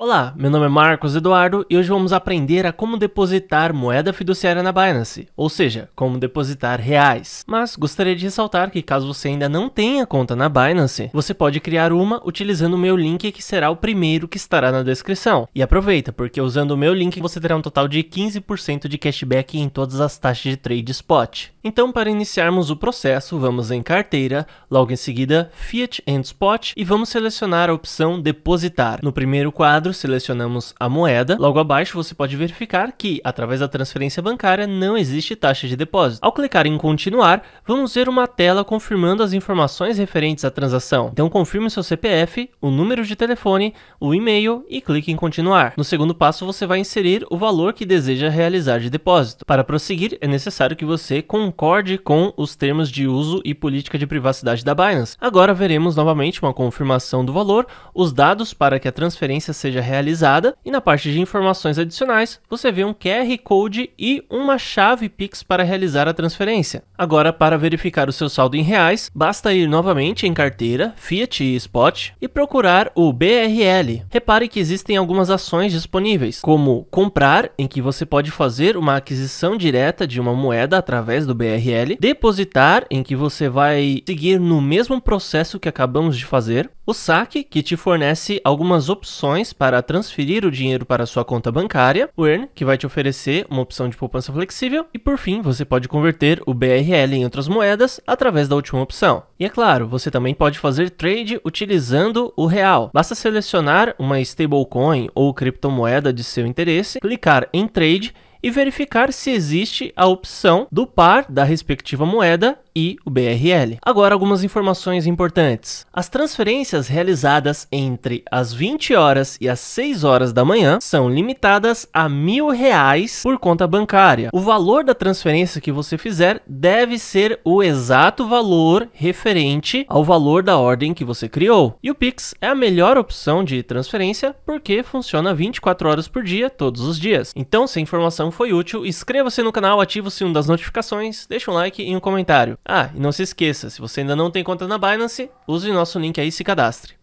Olá, meu nome é Marcos Eduardo e hoje vamos aprender a como depositar moeda fiduciária na Binance, ou seja, como depositar reais. Mas gostaria de ressaltar que caso você ainda não tenha conta na Binance, você pode criar uma utilizando o meu link que será o primeiro que estará na descrição. E aproveita, porque usando o meu link você terá um total de 15% de cashback em todas as taxas de trade spot. Então, para iniciarmos o processo, vamos em carteira, logo em seguida Fiat and Spot e vamos selecionar a opção depositar. No primeiro quadro quadro, selecionamos a moeda. Logo abaixo, você pode verificar que, através da transferência bancária, não existe taxa de depósito. Ao clicar em continuar, vamos ver uma tela confirmando as informações referentes à transação. Então, confirme seu CPF, o número de telefone, o e-mail e clique em continuar. No segundo passo, você vai inserir o valor que deseja realizar de depósito. Para prosseguir, é necessário que você concorde com os termos de uso e política de privacidade da Binance. Agora veremos novamente uma confirmação do valor, os dados para que a transferência seja seja realizada e na parte de informações adicionais você vê um QR Code e uma chave Pix para realizar a transferência. Agora, para verificar o seu saldo em reais, basta ir novamente em carteira, Fiat e Spot e procurar o BRL. Repare que existem algumas ações disponíveis, como comprar, em que você pode fazer uma aquisição direta de uma moeda através do BRL, depositar, em que você vai seguir no mesmo processo que acabamos de fazer, o saque, que te fornece algumas opções para transferir o dinheiro para sua conta bancária, o Earn, que vai te oferecer uma opção de poupança flexível, e por fim, você pode converter o BRL em outras moedas através da última opção. E é claro, você também pode fazer trade utilizando o real. Basta selecionar uma stablecoin ou criptomoeda de seu interesse, clicar em trade e verificar se existe a opção do par da respectiva moeda e o BRL. Agora algumas informações importantes. As transferências realizadas entre as 20 horas e as 6 horas da manhã são limitadas a mil reais por conta bancária. O valor da transferência que você fizer deve ser o exato valor referente ao valor da ordem que você criou. E o Pix é a melhor opção de transferência porque funciona 24 horas por dia, todos os dias. Então, se a informação foi útil, inscreva-se no canal, ative o sino das notificações, deixe um like e um comentário. Ah, e não se esqueça, se você ainda não tem conta na Binance, use nosso link aí e se cadastre.